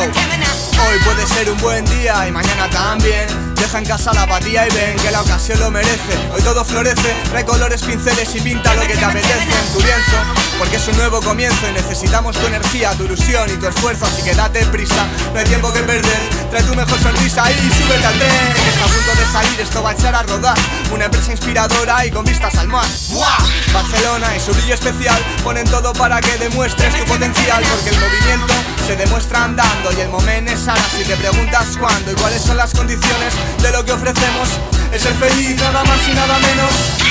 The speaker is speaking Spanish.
Hoy puede ser un buen día y mañana también. Deja en casa la apatía y ven que la ocasión lo merece. Hoy todo florece, trae colores, pinceles y pinta lo que te apetece en tu lienzo. Porque es un nuevo comienzo y necesitamos tu energía, tu ilusión y tu esfuerzo Así que date prisa, no hay tiempo que perder Trae tu mejor sonrisa y súbete al tren está a punto de salir, esto va a echar a rodar. Una empresa inspiradora y con vistas al mar Barcelona y su brillo especial. Ponen todo para que demuestres tu potencial Porque el movimiento se demuestra andando y el momento es ahora. Si te preguntas cuándo y cuáles son las condiciones de lo que ofrecemos Es el feliz, nada más y nada menos